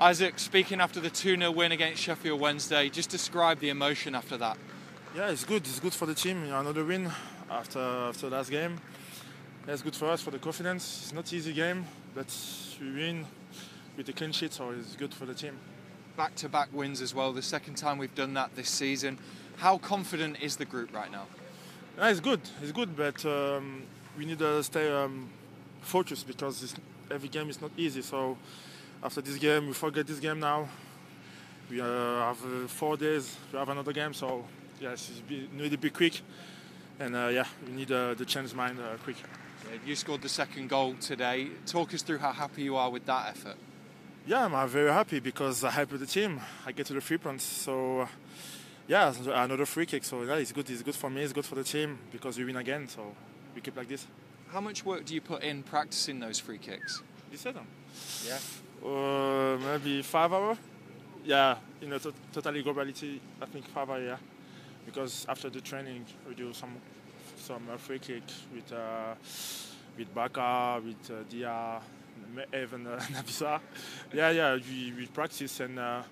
Isaac, speaking after the 2 0 win against Sheffield Wednesday, just describe the emotion after that. Yeah, it's good. It's good for the team. Another win after after last game. It's good for us for the confidence. It's not easy game, but we win with a clean sheet, so it's good for the team. Back to back wins as well. The second time we've done that this season. How confident is the group right now? Yeah, it's good. It's good, but um, we need to stay um, focused because every game is not easy. So after this game, we forget this game now. We uh, have uh, four days. We have another game, so yes, we need to be quick, and uh, yeah, we need uh, the change mind uh, quick. You scored the second goal today. Talk us through how happy you are with that effort. Yeah, I'm very happy because I help the team. I get to the three points, so yeah, another free kick. So yeah, it's good. It's good for me. It's good for the team because we win again. So we keep like this. How much work do you put in practicing those free kicks? You said them. Yeah. Uh, maybe five hour. Yeah, in a to- totally globality, I think five hour. Yeah, because after the training we do some some uh, free kick with uh, with Baka, with uh, Dia, even uh, Nabisa. Yeah, yeah, we, we practice and uh,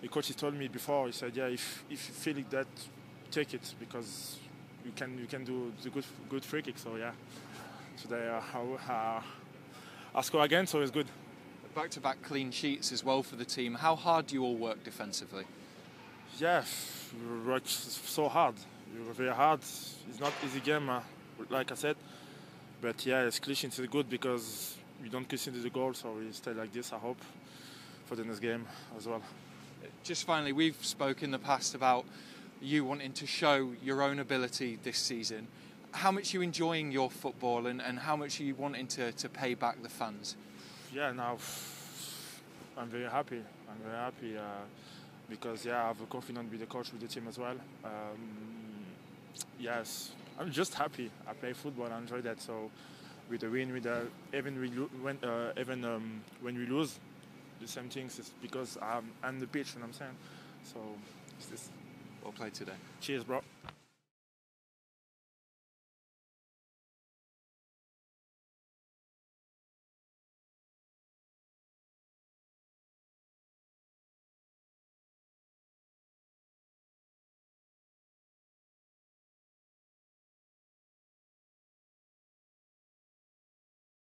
the coach told me before. He said, yeah, if if you feel like that, take it because you can you can do the good good free kick. So yeah, today uh, I, I score again, so it's good. Back to back clean sheets as well for the team. How hard do you all work defensively? Yeah, we work so hard. We work very hard. It's not easy game, uh, like I said. But yeah, it's sheets is good because we don't concede the goal, so we stay like this. I hope for the next game as well. Just finally, we've spoken in the past about you wanting to show your own ability this season. How much are you enjoying your football and, and how much are you wanting to, to pay back the fans? Yeah, now I'm very happy. I'm very happy uh, because yeah, I have a confidence with the coach, with the team as well. Um, yes, I'm just happy. I play football, I enjoy that. So with the win, with the even we lo- when uh, even um, when we lose, the same things is because I'm on the pitch, you know what I'm saying. So it's this. Well played today. Cheers, bro.